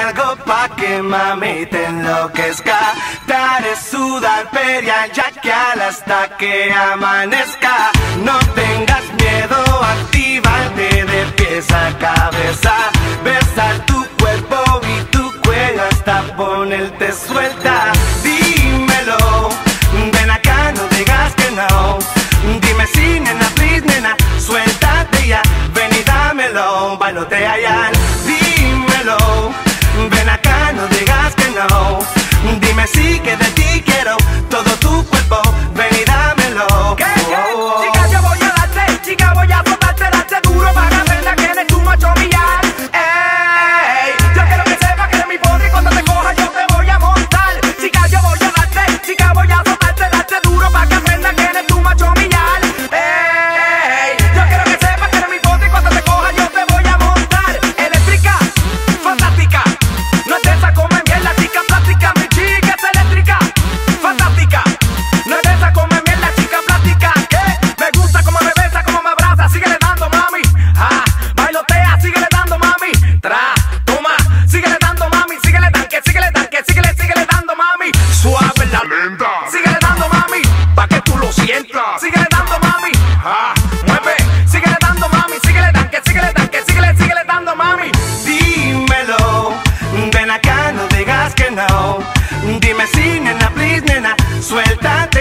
algo pa' que mami te enloquezca. Daré su perial ya que al hasta que amanezca. No tengas miedo, actívate de pies a cabeza. besar tu cuerpo y tu cuello hasta ponerte suelta.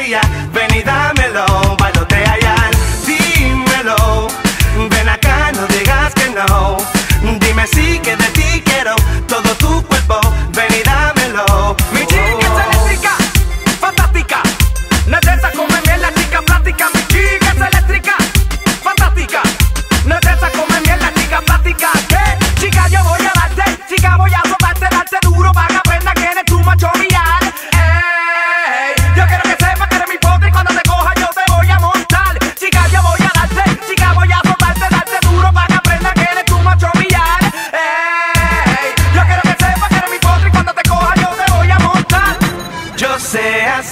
yeah.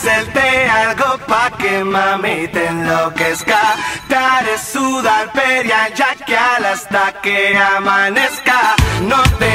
Hacerte algo pa' que mami te enloquezca. Daré su darperia ya que al hasta que amanezca No te